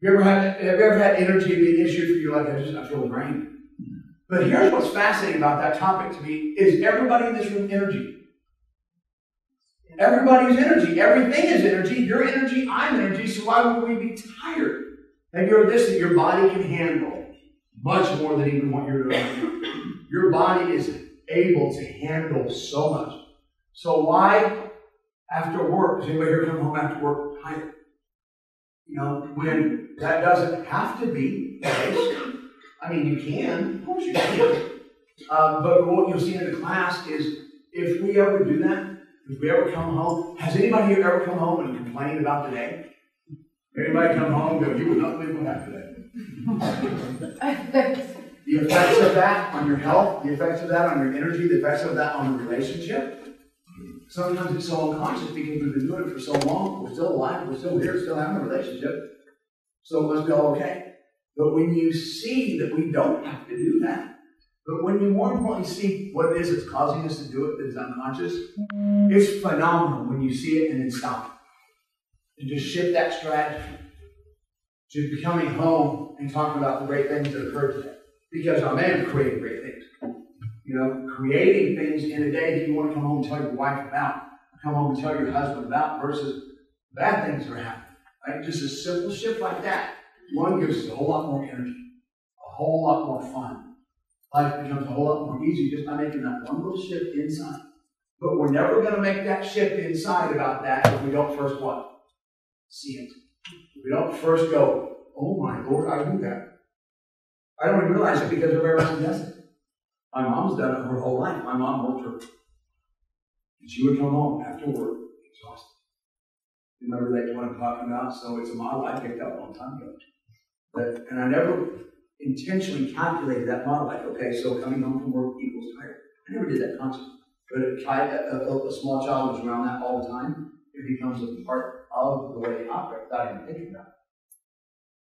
You ever had, have you ever had energy be an issue for you, like, I just, I feel drained? But here's what's fascinating about that topic to me, is everybody in this room energy? Everybody's energy. Everything is energy. Your energy, I'm energy, so why would we be tired? Have you heard this? That your body can handle much more than even what you're doing. Your body is able to handle so much. So why, after work, does anybody here come home after work tired? You know, when that doesn't have to be the case. I mean, you can, of course you can. Um, but what you'll see in the class is if we ever do that, if we ever come home, has anybody here ever come home and complained about the day? Anybody come home and go, you would not believe what happened today? the effects of that on your health, the effects of that on your energy, the effects of that on the relationship. Sometimes it's so unconscious because we've been doing it for so long, we're still alive, we're still here, still having a relationship. So it must be all okay. But when you see that we don't have to do that, but when you more importantly see what it is that's causing us to do it that is unconscious, it's phenomenal when you see it and then stop it. And just shift that strategy to becoming home and talking about the great things that occurred today. Because our man created great things. Know, creating things in a day that you want to come home and tell your wife about, come home and tell your husband about, versus bad things that are happening. Right? Just a simple shift like that. One gives us a whole lot more energy, a whole lot more fun. Life becomes a whole lot more easy just by making that one little shift inside. But we're never going to make that shift inside about that if we don't first what? See it. If we don't first go, oh my Lord, I do that. I don't even realize it because everybody else does it. Mom's done it her whole life. My mom worked her. And she would come home after work exhausted. Remember that what I'm talking about? So it's a model I picked up a long time ago. But, and I never intentionally calculated that model like, okay, so coming home from work equals tired. I never did that consciously. But a, a small child was around that all the time. It becomes a part of the way I operate without even thinking about it.